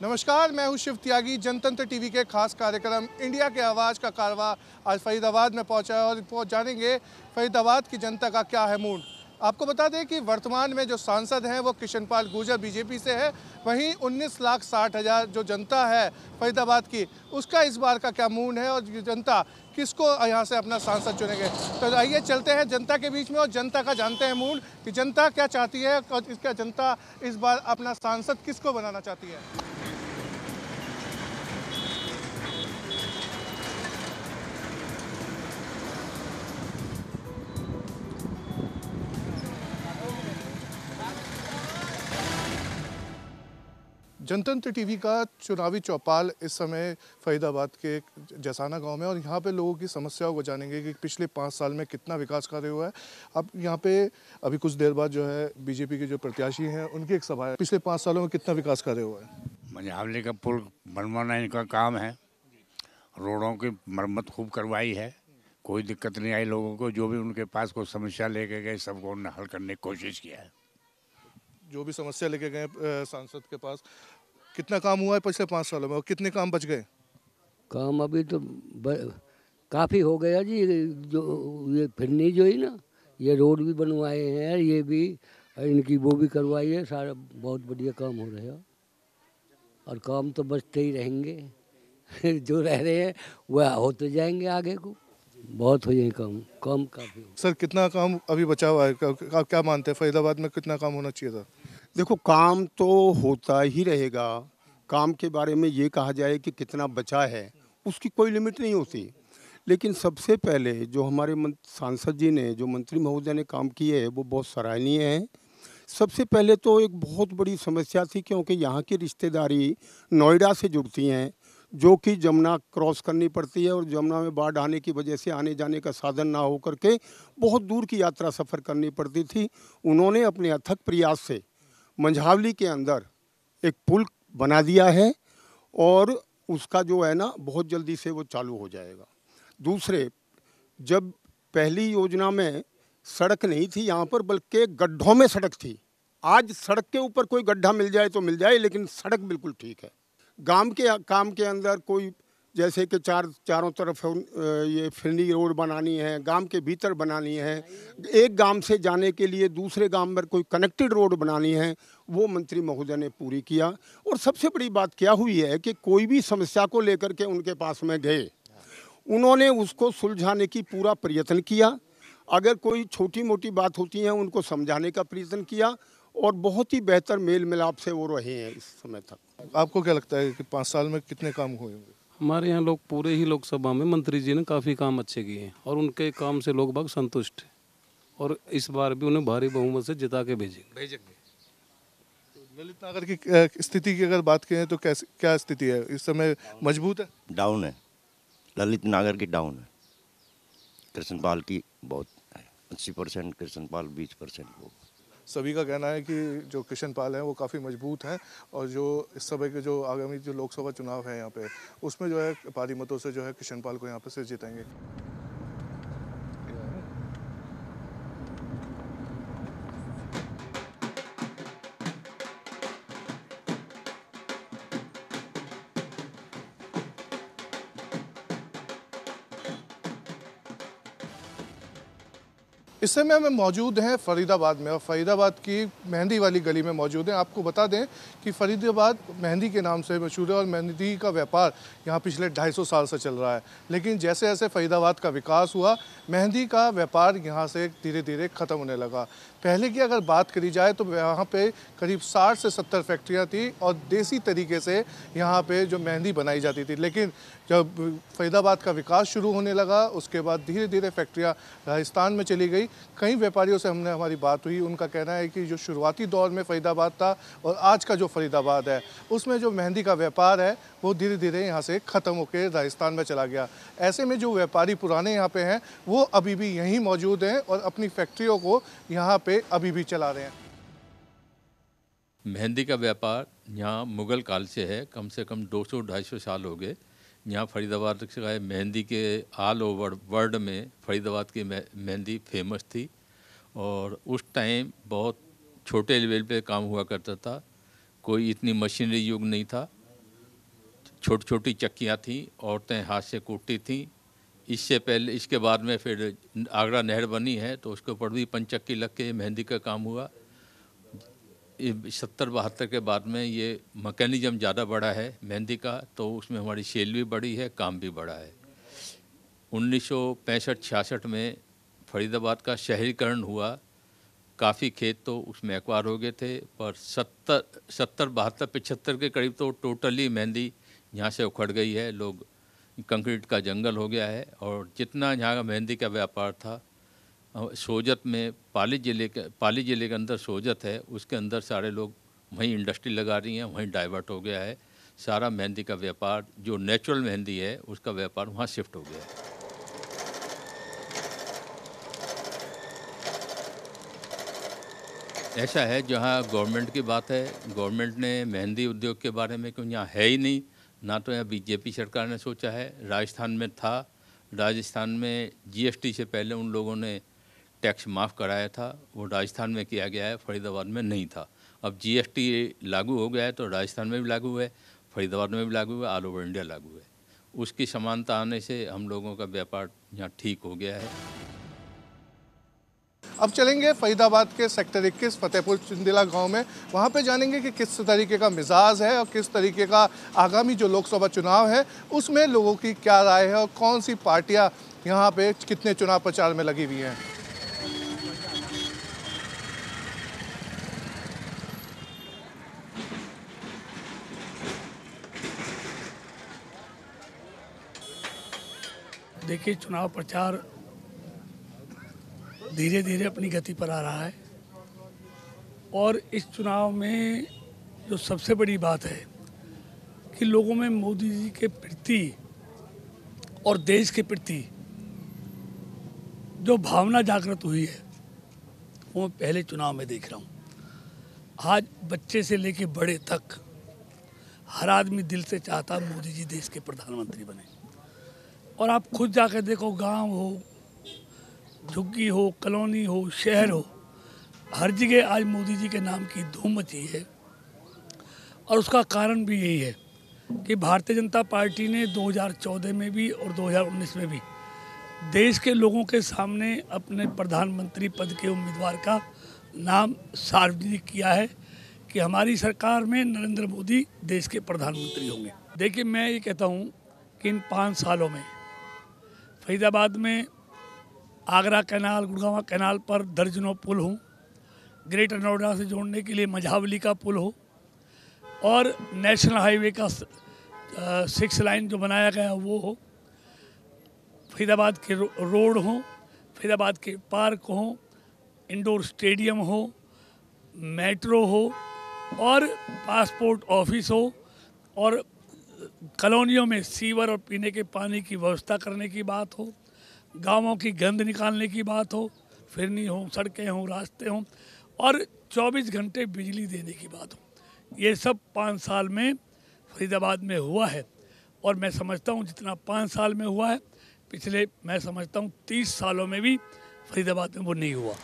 नमस्कार, मैं हूँ शिव त्यागी, जनतंत्र टीवी के खास कार्यक्रम, इंडिया के आवाज़ का कारवा। आज फरीदाबाद में पहुँचा है और जानेंगे फरीदाबाद की जनता का क्या है मूड। आपको बता दें कि वर्तमान में जो सांसद हैं, वो किशनपाल गुर्जर बीजेपी से है। वहीं 19 लाख साठ हज़ार जो जनता है फरीदाबाद की, उसका इस बार का क्या मूड है और जनता किसको यहाँ से अपना सांसद चुनेंगे? तो आइए चलते हैं जनता के बीच में और जनता का जानते हैं मूड कि जनता क्या चाहती है और इसका जनता इस बार अपना सांसद किसको बनाना चाहती है? जनतंत्र टीवी का चुनावी चौपाल इस समय फरीदाबाद के जसाना गाँव में और यहाँ पे लोगों की समस्याओं को जानेंगे कि पिछले पाँच साल में कितना विकास कार्य हुआ है। अब यहाँ पे अभी कुछ देर बाद जो है बीजेपी के जो प्रत्याशी हैं उनकी एक सभा है। पिछले पाँच सालों में कितना विकास कार्य हुआ है? मंझावली का पुल बनवाना इनका काम है। रोडों की मरम्मत खूब करवाई है। कोई दिक्कत नहीं आई लोगों को। जो भी उनके पास कोई समस्या लेके गए सबको उन्होंने हल करने की कोशिश किया है। जो भी समस्या लेके गए सांसद के पास। कितना काम हुआ है पिछले पाँच सालों में और कितने काम बच गए? काम अभी तो काफ़ी हो गया जी जो ये फिरनी जो है ना ये रोड भी बनवाए हैं ये भी इनकी वो भी करवाई है सारा बहुत बढ़िया काम हो रहा है। और काम तो बचते ही रहेंगे जो रह रहे हैं वह होते जाएँगे आगे को। बहुत हो जाए काम काम काफ़ी सर कितना काम अभी बचा हुआ है? आप क्या मानते हैं? फरीदाबाद में कितना काम होना चाहिए था? देखो, काम तो होता ही रहेगा। काम के बारे में ये कहा जाए कि कितना बचा है, उसकी कोई लिमिट नहीं होती। लेकिन सबसे पहले जो हमारे सांसद जी ने, जो मंत्री महोदय ने काम किए हैं, वो बहुत सराहनीय है। सबसे पहले तो एक बहुत बड़ी समस्या थी, क्योंकि यहाँ की रिश्तेदारी नोएडा से जुड़ती हैं, जो कि जमुना क्रॉस करनी पड़ती है और जमुना में बाढ़ आने की वजह से आने जाने का साधन ना हो करके बहुत दूर की यात्रा सफ़र करनी पड़ती थी। उन्होंने अपने अथक प्रयास से मंझावली के अंदर एक पुल बना दिया है और उसका जो है ना, बहुत जल्दी से वो चालू हो जाएगा। दूसरे, जब पहली योजना में सड़क नहीं थी यहाँ पर, बल्कि गड्ढों में सड़क थी। आज सड़क के ऊपर कोई गड्ढा मिल जाए तो मिल जाए, लेकिन सड़क बिल्कुल ठीक है। गाँव के, काम के अंदर कोई जैसे कि चार, चारों तरफ़ ये फिरनी रोड बनानी है, गाँव के भीतर बनानी है। एक गाँव से जाने के लिए दूसरे गाँव में कोई कनेक्टेड रोड बनानी है, वो मंत्री महोदय ने पूरी किया। और सबसे बड़ी बात क्या हुई है कि कोई भी समस्या को लेकर के उनके पास में गए। उन्होंने उसको सुलझाने की पूरा प्रयत्न किया। अगर कोई छोटी मोटी बात होती है, उनको समझाने का प्रयत्न किया और बहुत ही बेहतर मेल मिलाप से वो रहे हैं इस समय तक। आपको क्या लगता है कि पाँच साल में कितने काम हुए होंगे? हमारे यहाँ लोग पूरे ही लोकसभा में मंत्री जी ने काफ़ी काम अच्छे किए हैं और उनके काम से लोग बाग संतुष्ट हैं। और इस बार भी उन्हें भारी बहुमत से जिता के भेजेंगे। भेजेंगे। ललित नगर की स्थिति की अगर बात करें तो कैसे क्या स्थिति है? इस समय मज़बूत है? डाउन है। ललित नागर की डाउन है। कृष्णपाल की बहुत है। अस्सी परसेंट कृष्णपाल बीस परसेंट वो सभी का कहना है कि जो किशन पाल हैं, वो काफ़ी मज़बूत हैं और जो इस समय के जो आगामी जो लोकसभा चुनाव है यहाँ पे, उसमें जो है पारी मतों से जो है किशन पाल को यहाँ पे से जीतेंगे। इस समय हम मौजूद हैं फरीदाबाद में और फरीदाबाद की मेहंदी वाली गली में मौजूद हैं। आपको बता दें कि फरीदाबाद मेहंदी के नाम से मशहूर है और मेहंदी का व्यापार यहाँ पिछले 250 साल से चल रहा है। लेकिन जैसे जैसे फरीदाबाद का विकास हुआ, मेहंदी का व्यापार यहाँ से धीरे धीरे ख़त्म होने लगा। पहले की अगर बात करी जाए तो यहाँ पे करीब 60 से 70 फैक्ट्रियाँ थी और देसी तरीके से यहाँ पे जो मेहंदी बनाई जाती थी। लेकिन जब फरीदाबाद का विकास शुरू होने लगा, उसके बाद धीरे धीरे फैक्ट्रियाँ राजस्थान में चली गई। कई व्यापारियों से हमने हमारी बात हुई। उनका कहना है कि जो शुरुआती दौर में फरीदाबाद था और आज का जो फरीदाबाद है, उसमें जो मेहंदी का व्यापार है, वो धीरे धीरे यहाँ से ख़त्म होकर राजस्थान में चला गया। ऐसे में जो व्यापारी पुराने यहाँ पे हैं, वो अभी भी यहीं मौजूद हैं और अपनी फैक्ट्रियों को यहाँ पे अभी भी चला रहे हैं। मेहंदी का व्यापार यहाँ मुग़ल काल से है, कम से कम 200-250 साल हो गए। यहाँ फरीदाबाद का मेहंदी के ऑल ओवर वर्ल्ड में फरीदाबाद की मेहंदी फ़ेमस थी और उस टाइम बहुत छोटे लेवल पे काम हुआ करता था। कोई इतनी मशीनरी युग नहीं था। छोटी छोटी चक्कियाँ थीं, औरतें हाथ से कूटती थीं इससे पहले, इसके बाद में फिर आगरा नहर बनी है तो उसके ऊपर भी पंचक्की लग के मेहंदी का काम हुआ। सत्तर बहत्तर के बाद में ये मकैनिज़म ज़्यादा बढ़ा है मेहंदी का तो उसमें हमारी सेल भी बढ़ी है, काम भी बढ़ा है। उन्नीस सौ पैंसठ, छियासठ में फरीदाबाद का शहरीकरण हुआ। काफ़ी खेत तो उसमें एक्वार हो गए थे, पर सत्तर सत्तर बहत्तर पचहत्तर के करीब तो टोटली मेहंदी यहाँ से उखड़ गई है, लोग कंक्रीट का जंगल हो गया है और जितना यहाँ का मेहंदी का व्यापार था सोजत में पाली ज़िले के, पाली ज़िले के अंदर सोजत है, उसके अंदर सारे लोग वहीं इंडस्ट्री लगा रही हैं, वहीं डाइवर्ट हो गया है। सारा मेहंदी का व्यापार, जो नेचुरल मेहंदी है, उसका व्यापार वहाँ शिफ्ट हो गया है। ऐसा है, जहाँ गवर्नमेंट की बात है, गवर्नमेंट ने मेहंदी उद्योग के बारे में क्यों यहाँ है ही नहीं ना तो यहाँ बीजेपी सरकार ने सोचा है, राजस्थान में था। राजस्थान में जीएसटी से पहले उन लोगों ने टैक्स माफ़ कराया था, वो राजस्थान में किया गया है, फरीदाबाद में नहीं था। अब जीएसटी लागू हो गया है तो राजस्थान में भी लागू है, फरीदाबाद में भी लागू है ऑल ओवर इंडिया लागू है। उसकी समानता आने से हम लोगों का व्यापार यहाँ ठीक हो गया है। अब चलेंगे फरीदाबाद के सेक्टर 21 फतेहपुर, चिंदिला गाँव में। वहाँ पे जानेंगे कि किस तरीके का मिजाज है और किस तरीके का आगामी जो लोकसभा चुनाव है, उसमें लोगों की क्या राय है और कौन सी पार्टियाँ यहाँ पे कितने चुनाव प्रचार में लगी हुई हैं। देखिए, चुनाव प्रचार धीरे धीरे अपनी गति पर आ रहा है। और इस चुनाव में जो सबसे बड़ी बात है कि लोगों में मोदी जी के प्रति और देश के प्रति जो भावना जागृत हुई है, वो मैं पहले चुनाव में देख रहा हूँ। आज बच्चे से लेके बड़े तक हर आदमी दिल से चाहता मोदी जी देश के प्रधानमंत्री बने। और आप खुद जाकर देखो, गाँव हो झुग्गी हो, कॉलोनी हो, शहर हो, हर जगह आज मोदी जी के नाम की धूम मची है। और उसका कारण भी यही है कि भारतीय जनता पार्टी ने 2014 में भी और 2019 में भी देश के लोगों के सामने अपने प्रधानमंत्री पद के उम्मीदवार का नाम सार्वजनिक किया है कि हमारी सरकार में नरेंद्र मोदी देश के प्रधानमंत्री होंगे। देखिए, मैं ये कहता हूँ कि इन पाँच सालों में फरीदाबाद में आगरा कैनाल गुड़गावा कैनाल पर दर्जनों पुल हों। ग्रेटर नोएडा से जोड़ने के लिए मझावली का पुल हो और नेशनल हाईवे का सिक्स लाइन जो बनाया गया वो हो। फरीदाबाद के रो, रोड हो फरीदाबाद के पार्क हो इंडोर स्टेडियम हो मेट्रो हो और पासपोर्ट ऑफ़िस हो और कॉलोनियों में सीवर और पीने के पानी की व्यवस्था करने की बात हो। गाँवों की गंद निकालने की बात हो, फिरनी हो, सड़कें हों, रास्ते हों, और 24 घंटे बिजली देने की बात हो। ये सब पाँच साल में फरीदाबाद में हुआ है, और मैं समझता हूँ जितना पाँच साल में हुआ है, पिछले मैं समझता हूँ तीस सालों में भी फरीदाबाद में वो नहीं हुआ।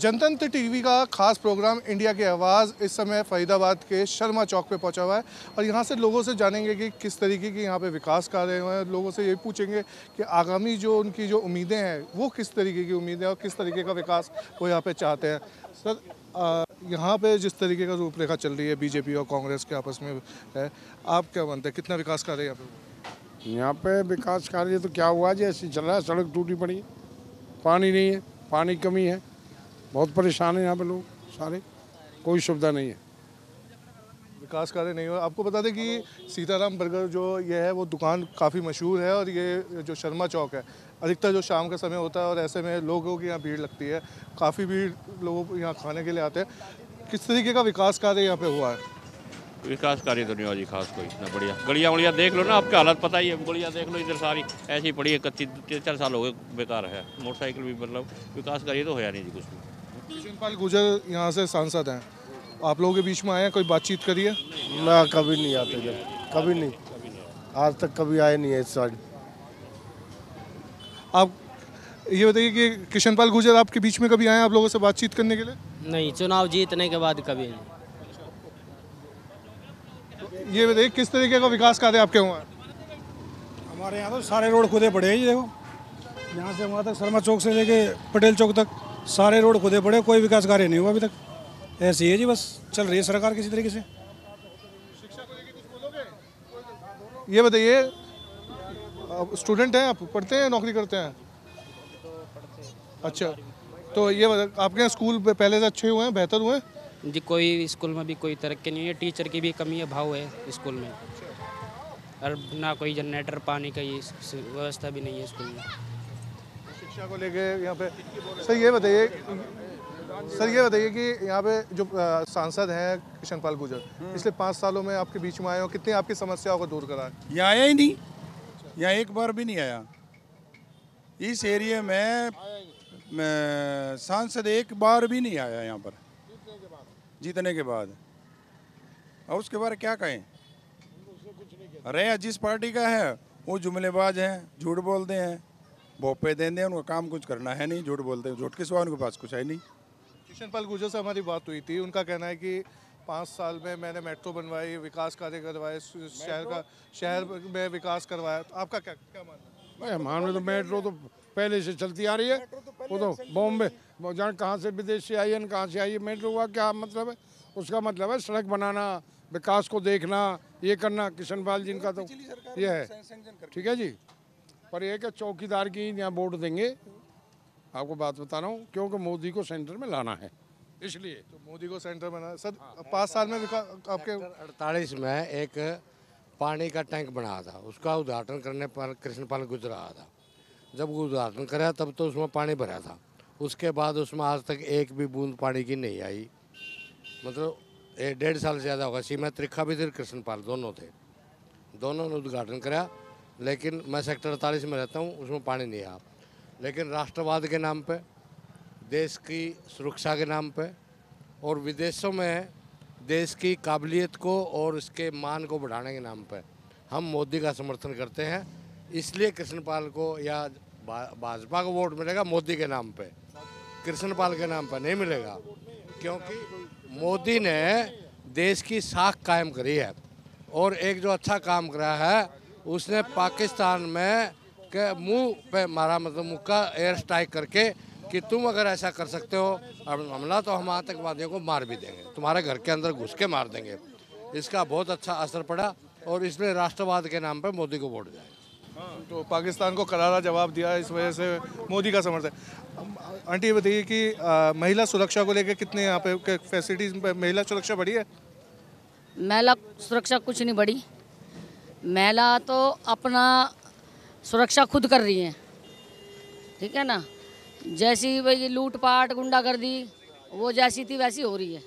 जनतंत्र टीवी का खास प्रोग्राम इंडिया की आवाज़ इस समय फरीदाबाद के शर्मा चौक पे पहुँचा हुआ है और यहाँ से लोगों से जानेंगे कि किस तरीके की यहाँ पे विकास कार्य हुए हैं। लोगों से ये पूछेंगे कि आगामी जो उनकी जो उम्मीदें हैं, वो किस तरीके की उम्मीदें हैं और किस तरीके का विकास वो यहाँ पे चाहते हैं। सर यहाँ पे जिस तरीके का रूपरेखा चल रही है बीजेपी और कांग्रेस के आपस में, है, आप क्या मानते हैं, कितना विकास कार्य यहाँ पे? यहाँ पे विकास कार्य तो क्या हुआ जी जैसे चल रहा है, सड़क टूटी पड़ी है। पानी नहीं है, पानी कमी है। बहुत परेशान है यहाँ पे लोग सारे। कोई सुविधा नहीं है। विकास कार्य नहीं हुआ आपको बता दें कि सीताराम बर्गर जो ये है वो दुकान काफ़ी मशहूर है और ये जो शर्मा चौक है अधिकतर जो शाम का समय होता है और ऐसे में लोगों की यहाँ भीड़ लगती है। काफ़ी भीड़ लोग यहाँ खाने के लिए आते हैं। किस तरीके का विकास कार्य यहाँ पे हुआ है? विकास कार्य तो नहीं हुआ जी खास कोई इतना बढ़िया। गलियाँ वलियाँ देख लो ना आपके हालत पता ही है गलियाँ देख लो इधर सारी ऐसी पड़ी है कच्ची तीन चार साल हो गए बेकार है। मोटरसाइकिल भी मतलब विकास कार्य तो होया नहीं जी कुछ भी। कृष्णपाल गुजर यहाँ से सांसद हैं। आप लोगों के बीच में आए हैं? कोई बातचीत करिए ना कभी नहीं आते जब कभी नहीं। आज तक कभी आए नहीं है इस साइड आप ये बताइए कि किशनपाल गुर्जर आपके बीच में कभी आए आप लोगों से बातचीत करने के लिए? नहीं चुनाव जीतने के बाद कभी नहीं। ये बताइए किस तरीके का विकास कार्य आपके हुआ हमारे यहाँ तो सारे रोड खुदे पड़े हैं जी देखो। यहाँ से वहाँ तक शर्मा चौक से लेके पटेल चौक तक। सारे रोड खुदे पड़े कोई विकास कार्य नहीं हुआ अभी तक। ऐसी है जी बस चल रही है सरकार किसी तरीके से। ये बताइए स्टूडेंट हैं आप पढ़ते हैं नौकरी करते हैं? अच्छा तो ये आपके यहाँ स्कूल पहले से अच्छे हुए हैं बेहतर हुए हैं? जी कोई स्कूल में भी कोई तरक्की नहीं है टीचर की भी कमी है भाव है स्कूल में। और ना कोई जनरेटर पानी का ये व्यवस्था भी नहीं है स्कूल में। शिक्षा को लेके यहाँ पे। सर ये बताइए सर ये बताइए कि यहाँ पे जो सांसद हैं किशनपाल गुर्जर पिछले पाँच सालों में आपके बीच में आए हो कितनी आपकी समस्याओं को दूर करा है? यहाँ आया ही नहीं। यहाँ एक बार भी नहीं आया। इस एरिया में सांसद एक बार भी नहीं आया यहाँ पर। जीतने के बाद। और उसके बारे क्या कहें? रहे जिस पार्टी का है वो जुमलेबाज हैं झूठ बोलते हैं। भोपे देते हैं उनको काम कुछ करना है नहीं झूठ बोलते हैं झूठ के सिवा उनके पास कुछ है नहीं। किशनपाल गुर्जर से हमारी बात हुई थी उनका कहना है कि पाँच साल में मैंने मेट्रो बनवाई विकास कार्य करवाए शहर का शहर में विकास करवाया तो आपका क्या क्या मानना है? भाई हमारे में तो मेट्रो तो पहले से चलती आ रही है। वो तो बॉम्बे जान कहाँ से विदेश से आई है कहाँ से आई है मेट्रो का क्या मतलब है? उसका मतलब है सड़क बनाना विकास को देखना ये करना किशनपाल जी का तो ये है। ठीक है जी? पर ये कि चौकीदार की यहाँ वोट देंगे। आपको बात बता रहा हूँ क्योंकि मोदी को सेंटर में लाना है। इसलिए। तो मोदी को सेंटर बना सर पाँच साल में विकास आपके अड़तालीस में एक पानी का टैंक बना था। उसका उद्घाटन करने पर कृष्णपाल गुजर रहा था जब वो उद्घाटन करा तब तो उसमें पानी भरा था। उसके बाद उसमें आज तक एक भी बूंद पानी की नहीं आई। मतलब एक डेढ़ साल से ज़्यादा होगा। सीमा त्रिखा भी थे कृष्णपाल दोनों थे। दोनों ने उद्घाटन करा। लेकिन मैं सेक्टर अड़तालीस में रहता हूँ, उसमें पानी नहीं आया लेकिन राष्ट्रवाद के नाम पे, देश की सुरक्षा के नाम पे और विदेशों में देश की काबिलियत को और इसके मान को बढ़ाने के नाम पे हम मोदी का समर्थन करते हैं। इसलिए कृष्णपाल को या भाजपा को वोट मिलेगा मोदी के नाम पे। कृष्णपाल के नाम पर नहीं मिलेगा, क्योंकि मोदी ने देश की साख कायम करी है और एक जो अच्छा काम करा है उसने पाकिस्तान में के मुँह पे मारा मतलब मुक्का एयर स्ट्राइक करके कि तुम अगर ऐसा कर सकते हो अब हमला तो हम आतंकवादियों को मार भी देंगे। तुम्हारे घर के अंदर घुस के मार देंगे। इसका बहुत अच्छा असर पड़ा और इसलिए राष्ट्रवाद के नाम पर मोदी को वोट जाए तो पाकिस्तान को करारा जवाब दिया इस वजह से मोदी का समर्थन। आंटी ये बताइए कि अ, महिला सुरक्षा को लेकर कितने यहाँ पे फैसिलिटीज़ महिला सुरक्षा बढ़ी है? महिला सुरक्षा कुछ नहीं बढ़ी। महिला तो अपना सुरक्षा खुद कर रही है। ठीक है ना? जैसी भाई लूटपाट, गुंडागर्दी, वो जैसी थी वैसी हो रही है।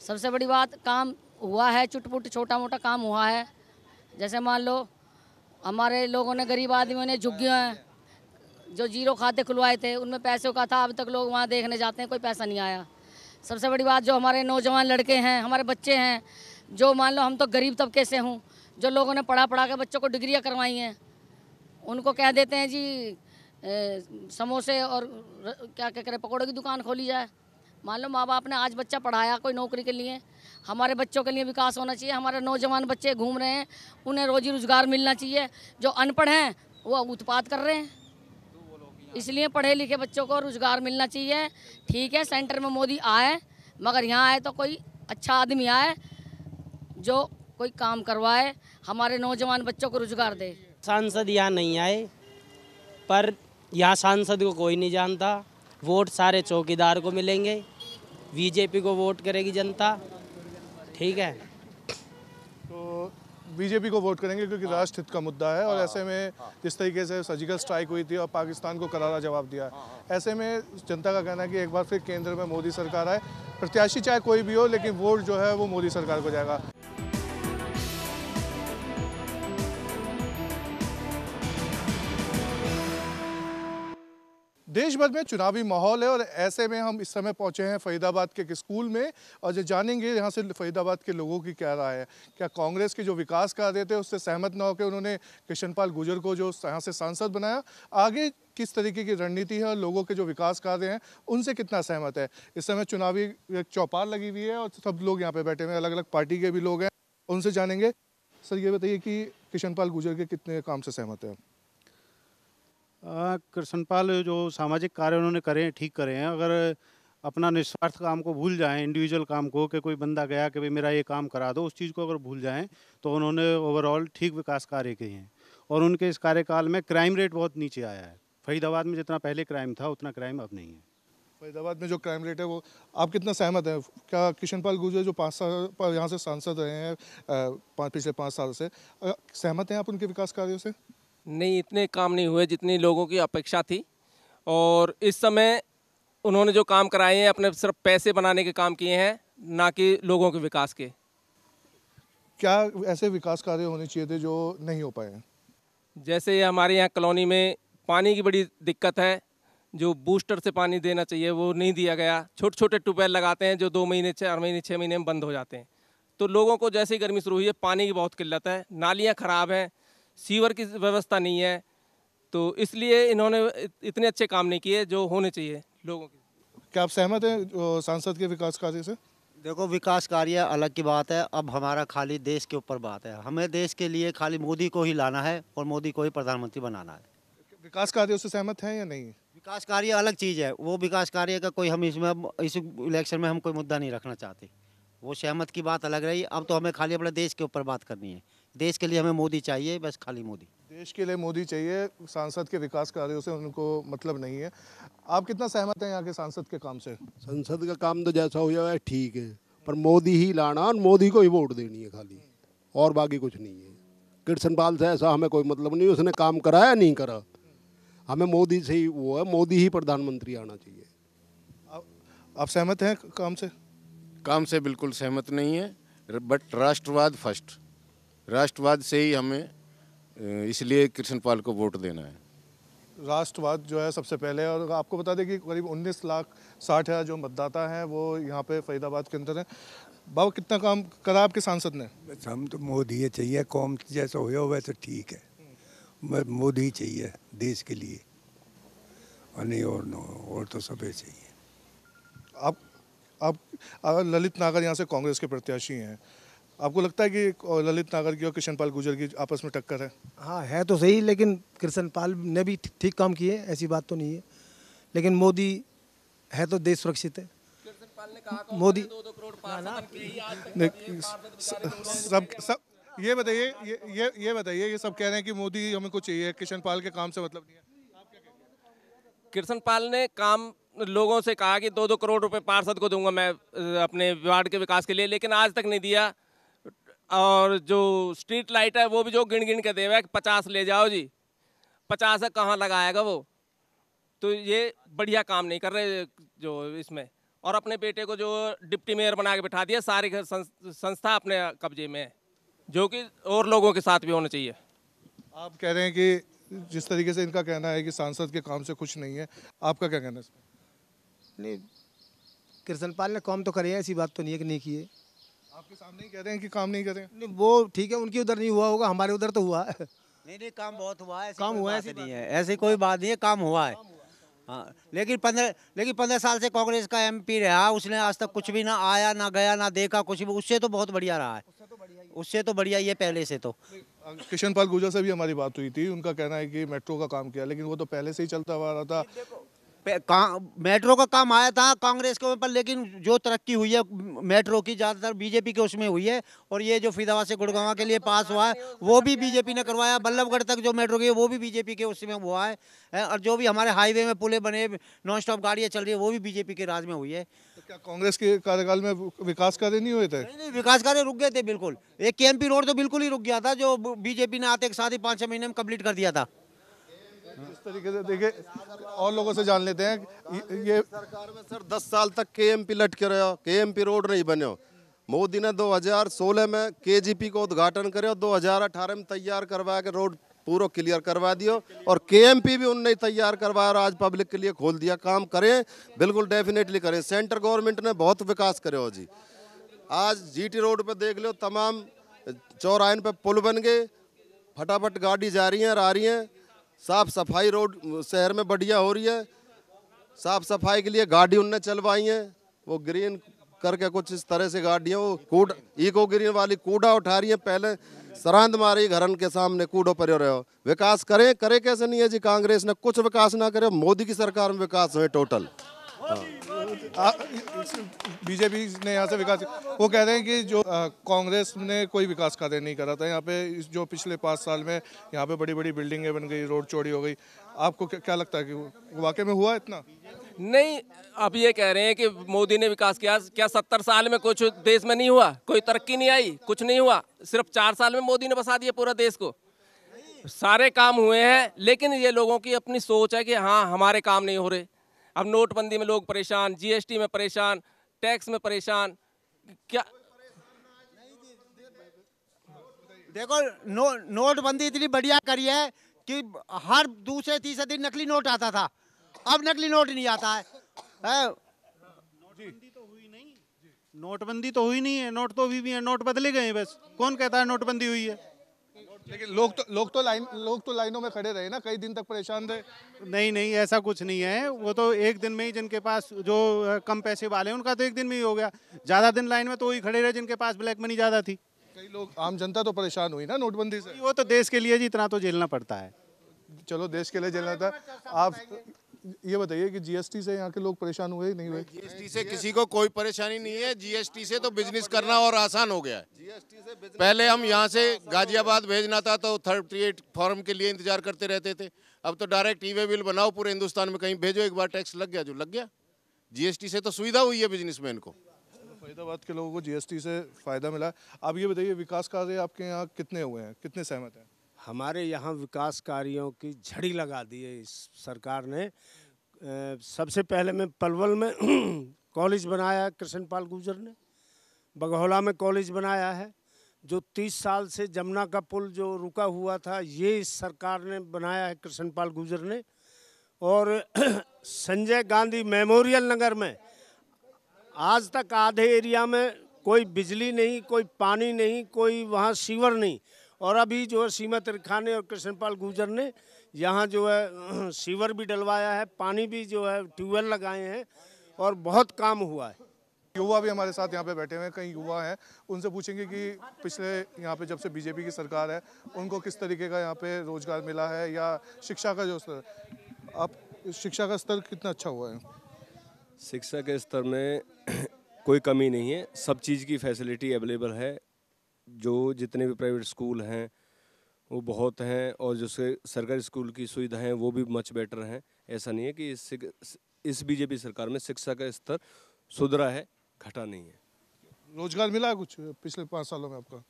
सबसे बड़ी बात, काम हुआ है, चुटपुट छोटा मोटा काम हुआ है। जैसे मान लो, हमारे लोगों ने, गरीब आदमियों ने झुग्गियाँ हैं, जो ज़ीरो खाते खुलवाए थे, उनमें पैसों का था, अब तक लोग वहाँ देखने जाते हैं, कोई पैसा नहीं आया। सबसे बड़ी बात, जो हमारे नौजवान लड़के हैं, हमारे बच्चे हैं, जो मान लो हम तो गरीब तबके से हूँ जो लोगों ने पढ़ा पढ़ा के बच्चों को डिग्रियाँ करवाई हैं उनको कह देते हैं जी ए, समोसे और क्या क्या करें पकौड़े की दुकान खोली जाए। मान लो माँ बाप ने आज बच्चा पढ़ाया कोई नौकरी के लिए हमारे बच्चों के लिए विकास होना चाहिए हमारे नौजवान बच्चे घूम रहे हैं उन्हें रोजी रोज़गार मिलना चाहिए जो अनपढ़ हैं वो उत्पाद कर रहे हैं। इसलिए पढ़े लिखे बच्चों को रोज़गार मिलना चाहिए। ठीक है सेंटर में मोदी आए मगर यहाँ आए तो कोई अच्छा आदमी आए जो कोई काम करवाए हमारे नौजवान बच्चों को रोज़गार दे। सांसद यहाँ नहीं आए पर यहाँ सांसद को कोई नहीं जानता। वोट सारे चौकीदार को मिलेंगे बीजेपी को वोट करेगी जनता ठीक है? तो बीजेपी को वोट करेंगे क्योंकि राष्ट्र हित का मुद्दा है और ऐसे में जिस तरीके से सर्जिकल स्ट्राइक हुई थी और पाकिस्तान को करारा जवाब दिया ऐसे में जनता का कहना है कि एक बार फिर केंद्र में मोदी सरकार आए। प्रत्याशी चाहे कोई भी हो लेकिन वोट जो है वो मोदी सरकार को जाएगा। देश भर में चुनावी माहौल है और ऐसे में हम इस समय पहुँचे हैं फरीदाबाद के एक स्कूल में और जो जानेंगे यहाँ से फरीदाबाद के लोगों की क्या राय है। क्या कांग्रेस के जो विकास कार्य थे उससे सहमत न होकर उन्होंने कृष्णपाल गुजर को जो यहाँ से सांसद बनाया, आगे किस तरीके की रणनीति है और लोगों के जो विकास कार्य हैं उनसे कितना सहमत है? इस समय चुनावी एक चौपाल लगी हुई है और सब लोग यहाँ पे बैठे हुए हैं अलग अलग पार्टी के भी लोग हैं, उनसे जानेंगे। सर, ये बताइए कि किशनपाल गुजर के कितने काम से सहमत है? कृष्णपाल, जो सामाजिक कार्य उन्होंने करे ठीक करे हैं। अगर अपना निस्वार्थ काम को भूल जाएँ इंडिविजुअल काम को, कि कोई बंदा गया कि, भाई, मेरा ये काम करा दो, उस चीज़ को अगर भूल जाएँ तो उन्होंने ओवरऑल ठीक विकास कार्य किए हैं। और उनके इस कार्यकाल में क्राइम रेट बहुत नीचे आया है। फरीदाबाद में जितना पहले क्राइम था, उतना क्राइम अब नहीं है। फरीदाबाद में जो क्राइम रेट है, वो आप कितना सहमत हैं? क्या किशनपाल गुर्जर जो पाँच साल, यहाँ से सांसद रहे हैं पिछले पाँच साल से सहमत हैं आप उनके विकास कार्यों से? नहीं इतने काम नहीं हुए जितनी लोगों की अपेक्षा थी। और इस समय उन्होंने जो काम कराए हैं अपने सिर्फ़ पैसे बनाने के काम किए हैं ना कि लोगों के विकास के। क्या ऐसे विकास कार्य होने चाहिए थे जो नहीं हो पाए? हैं जैसे हमारे यहाँ कॉलोनी में पानी की बड़ी दिक्कत है जो बूस्टर से पानी देना चाहिए वो नहीं दिया गया। छोटे छोटे ट्यूबवेल लगाते हैं जो दो महीने चार महीने छः महीने में बंद हो जाते हैं। तो लोगों को जैसे ही गर्मी शुरू हुई है पानी की बहुत किल्लत है नालियाँ ख़राब हैं सीवर की व्यवस्था नहीं है तो इसलिए इन्होंने इतने अच्छे काम नहीं किए जो होने चाहिए लोगों के। क्या आप सहमत हैं सांसद के विकास कार्य से? देखो विकास कार्य अलग की बात है अब हमारा खाली देश के ऊपर बात है। हमें देश के लिए खाली मोदी को ही लाना है और मोदी को ही प्रधानमंत्री बनाना है। विकास कार्यों से सहमत हैं या नहीं? विकास कार्य अलग चीज़ है। वो विकास कार्य का कोई हम इसमें इस इलेक्शन में हम कोई मुद्दा नहीं रखना चाहते। वो सहमत की बात अलग रही। अब तो हमें खाली अपने देश के ऊपर बात करनी है। देश के लिए हमें मोदी चाहिए बस खाली मोदी। देश के लिए मोदी चाहिए सांसद के विकास कार्यों से उनको मतलब नहीं है। आप कितना सहमत हैं यहाँ के सांसद के काम से? संसद का काम तो जैसा हो जाए ठीक है। पर मोदी ही लाना और मोदी को ही वोट देनी है खाली। और बाकी कुछ नहीं है। कृष्ण पाल से ऐसा हमें कोई मतलब नहीं उसने काम कराया नहीं करा। हमें मोदी से ही वो है मोदी ही प्रधानमंत्री आना चाहिए। आप सहमत हैं काम से? काम से बिल्कुल सहमत नहीं है बट राष्ट्रवाद फ़र्स्ट। राष्ट्रवाद से ही हमें इसलिए कृष्णपाल को वोट देना है। राष्ट्रवाद जो है सबसे पहले और आपको बता दें कि करीब 19 लाख साठ हज़ार जो मतदाता हैं वो यहाँ पे फरीदाबाद के अंदर हैं। बाबा कितना काम करा आपके सांसद ने? हम तो मोदी ये चाहिए कौम जैसा हो वैसे ठीक है। मोदी चाहिए देश के लिए। और नहीं और नो और तो सब चाहिए। आप आप ललित नागर यहाँ से कांग्रेस के प्रत्याशी हैं। आपको लगता है कि ललित नागर की और किशन कृष्णपाल गुजर की आपस में टक्कर है? हाँ है तो सही लेकिन कृष्णपाल ने भी ठीक काम किए ऐसी बात तो नहीं है। लेकिन मोदी है तो देश सुरक्षित है। मोदी सब सब ये बताइए ये ये ये बताइए ये सब कह रहे हैं कि मोदी हमें कुछ चाहिए किशन पाल के काम से मतलब नहीं है। कृष्ण पाल ने काम लोगों से कहा कि दो दो करोड़ रुपए पार्षद को दूँगा मैं अपने वार्ड के विकास के लिए लेकिन आज तक नहीं दिया। और जो स्ट्रीट लाइट है वो भी जो गिन गिन के देवा कि पचास ले जाओ जी। पचास है कहाँ लगाएगा वो? तो ये बढ़िया काम नहीं कर रहे जो इसमें। और अपने बेटे को जो डिप्टी मेयर बना के बिठा दिया सारी संस्था अपने कब्जे में है जो कि और लोगों के साथ भी होना चाहिए। आप कह रहे हैं कि जिस तरीके से इनका कहना है कि सांसद के काम से कुछ नहीं है आपका क्या कहना है नहीं कृष्णपाल ने काम तो करे हैं ऐसी बात तो नहीं है कि नहीं किए। आपके सामने ही कह रहे हैं कि काम नहीं कर रहे हैं? नहीं वो ठीक है उनकी उधर नहीं हुआ होगा हमारे उधर तो हुआ है। नहीं नहीं काम बहुत हुआ है काम हुआ है ऐसी नहीं है। ऐसी कोई बात नहीं है काम हुआ है। हाँ लेकिन पंद्रह लेकिन पंद्रह साल से कांग्रेस का एमपी रहा उसने आज तक कुछ भी ना आया ना गया ना देखा कुछ भी उससे तो बहुत बढ़िया रहा है। उससे तो बढ़िया ये पहले से तो। किशन पाल गुजर से भी हमारी बात हुई थी उनका कहना है कि मेट्रो का काम किया लेकिन वो तो पहले से ही चलता हुआ रहा था। मेट्रो का काम आया था कांग्रेस के ऊपर लेकिन जो तरक्की हुई है मेट्रो की ज़्यादातर बीजेपी के उसमें हुई है और ये जो फरीदाबाद से गुड़गांव के लिए पास हुआ है वो भी बीजेपी ने करवाया बल्लभगढ़ तक जो मेट्रो की वो भी बीजेपी के उसमें हुआ है और जो भी हमारे हाईवे में पुले बने नॉन स्टॉप गाड़ियाँ चल रही है वो भी बीजेपी के राज में हुई है। तो क्या कांग्रेस के कार्यकाल में विकास कार्य नहीं हुए थे? नहीं, नहीं विकास कार्य रुक गए थे बिल्कुल। एक के रोड तो बिल्कुल ही रुक गया था जो बीजेपी ने आते एक साथ ही पाँच छः महीने में कंप्लीट कर दिया था। जिस तरीके से देखिए और लोगों से जान लेते हैं ये सरकार में सर दस साल तक के एम पी लटके रहे हो के एम पी रोड नहीं बने हो। मोदी ने 2016 में के जी पी को उद्घाटन करे और 2018 में तैयार करवा के रोड पूरा क्लियर करवा दियो और केएमपी भी उनने तैयार करवाया और आज पब्लिक के लिए खोल दिया। काम करें, बिल्कुल डेफिनेटली करें। सेंटर गवर्नमेंट ने बहुत विकास करे हो जी। आज जीटी रोड पर देख लो, तमाम चौराहे पे पुल बन गए। फटाफट गाड़ी जा रही है, आ रही है। साफ़ सफ़ाई रोड, शहर में बढ़िया हो रही है। साफ़ सफ़ाई के लिए गाड़ी उनने चलवाई है। वो ग्रीन करके कुछ इस तरह से गाड़ियाँ, वो कूड इको ग्रीन वाली कूड़ा उठा रही है। पहले सरांद मारी घरन के सामने कूड़ो पर रहे हो। विकास करें, करे कैसे नहीं है जी? कांग्रेस ने कुछ विकास ना करे, मोदी की सरकार में विकास हुए टोटल। बीजेपी ने यहाँ से विकास वो कह रहे हैं कि जो कांग्रेस ने कोई विकास कार्य नहीं करा था। यहाँ पे जो पिछले पाँच साल में यहाँ पे बड़ी बड़ी बिल्डिंगें बन गई रोड चौड़ी हो गई। आपको क्या, लगता है कि वाकई में हुआ इतना? नहीं आप ये कह रहे हैं कि मोदी ने विकास किया। क्या सत्तर साल में कुछ देश में नहीं हुआ? कोई तरक्की नहीं आई? कुछ नहीं हुआ? सिर्फ़ चार साल में मोदी ने बसा दिया पूरा देश को? सारे काम हुए हैं लेकिन ये लोगों की अपनी सोच है कि हाँ हमारे काम नहीं हो रहे। अब नोटबंदी में लोग परेशान जीएसटी में परेशान टैक्स में परेशान। क्या देखो नो नोटबंदी इतनी बढ़िया करी है कि हर दूसरे तीसरे दिन नकली नोट आता था। अब नकली नोट नहीं आता है, है? नोटबंदी तो हुई नहीं है। नोट तो अभी भी है। नोट बदले गए हैं बस। कौन कहता है नोटबंदी हुई है? लेकिन लोग तो लोग तो लाइन लोग तो लाइनों में खड़े रहे ना कई दिन तक परेशान रहे। नहीं नहीं ऐसा कुछ नहीं है। वो तो एक दिन में ही जिनके पास जो कम पैसे वाले हैं उनका तो एक दिन में ही हो गया। ज़्यादा दिन लाइन में तो वही खड़े रहे जिनके पास ब्लैक मनी ज़्यादा थी। कई लोग आम जनता तो परेशान हुई ना नोटबंदी से। वो तो देश के लिए जी इतना तो झेलना पड़ता है। चलो देश के लिए झेलना था। आप ये बताइए कि जीएसटी से यहाँ के लोग परेशान हुए नहीं हुए? जीएसटी से किसी को कोई परेशानी नहीं है। जीएसटी से तो बिज़नेस करना और आसान हो गया है। जीएसटी से पहले हम यहाँ से गाजियाबाद भेजना था तो थर्टी एट फॉर्म के लिए इंतज़ार करते रहते थे। अब तो डायरेक्ट ई वे बिल बनाओ पूरे हिंदुस्तान में कहीं भेजो एक बार टैक्स लग गया जो लग गया। जीएसटी से तो सुविधा हुई है बिजनेसमैन को। फरीदाबाद के लोगों को जीएसटी से फ़ायदा मिला। आप ये बताइए विकास कार्य आपके यहाँ कितने हुए हैं? कितने सहमत हैं? हमारे यहाँ विकास कार्यों की झड़ी लगा दी है इस सरकार ने। सबसे पहले में पलवल में कॉलेज बनाया कृष्णपाल गुर्जर ने। बघौला में कॉलेज बनाया है। जो 30 साल से जमुना का पुल जो रुका हुआ था, ये इस सरकार ने बनाया है कृष्णपाल गुर्जर ने। और संजय गांधी मेमोरियल नगर में, आज तक आधे एरिया में कोई बिजली नहीं, कोई पानी नहीं, कोई वहाँ सीवर नहीं। और अभी जो है सीमा तिरखाने और कृष्णपाल गुर्जर ने यहाँ जो है सीवर भी डलवाया है पानी भी जो है ट्यूबवेल लगाए हैं और बहुत काम हुआ है। युवा भी हमारे साथ यहाँ पे बैठे हुए हैं कई युवा हैं। उनसे पूछेंगे कि पिछले यहाँ पे जब से बीजेपी की सरकार है उनको किस तरीके का यहाँ पे रोज़गार मिला है या शिक्षा का जो स्तर आप शिक्षा का स्तर कितना अच्छा हुआ है? शिक्षा के स्तर में कोई कमी नहीं है। सब चीज़ की फैसिलिटी अवेलेबल है। जो जितने भी प्राइवेट स्कूल हैं वो बहुत हैं और जो सरकारी स्कूल की सुविधाएँ हैं वो भी मच बेटर हैं। ऐसा नहीं है कि इस इस बीजेपी सरकार में शिक्षा का स्तर सुधरा है घटा नहीं है। रोज़गार मिला है कुछ पिछले पाँच सालों में आपका?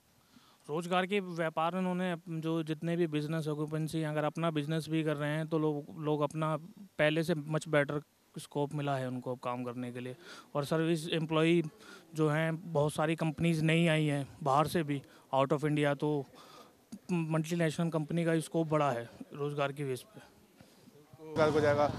रोज़गार के व्यापार में उन्होंने जो जितने भी बिज़नेस ऑक्यूपेंसी अगर अपना बिज़नेस भी कर रहे हैं तो लोग लोग अपना पहले से मच बेटर स्कोप मिला है उनको अब काम करने के लिए। और सर्विस एम्प्लॉई जो हैं, बहुत सारी कंपनीज़ नहीं आई हैं, बाहर से भी आउट ऑफ़ इंडिया तो मल्टी कंपनी का स्कोप बड़ा है रोज़गार की बेस पर रोज़गार हो जाएगा।